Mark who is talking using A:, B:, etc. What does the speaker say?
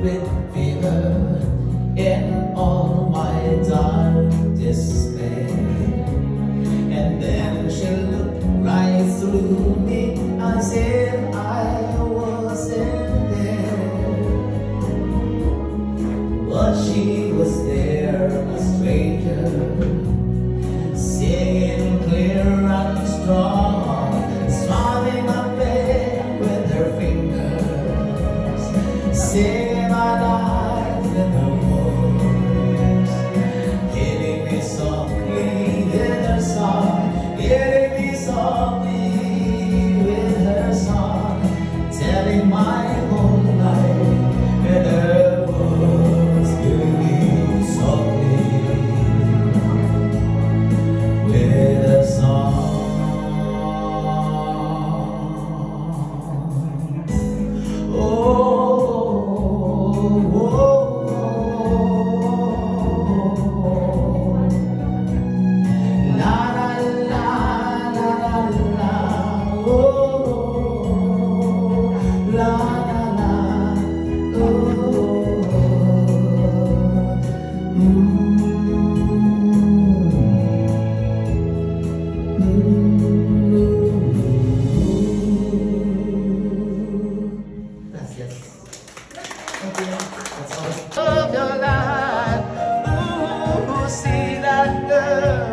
A: with fever in all my dark despair. And then she looked right through me as if I wasn't there. But she was there, a stranger, singing clear and strong, smiling my bed with her fingers, singing life Of your life, ooh, see that girl.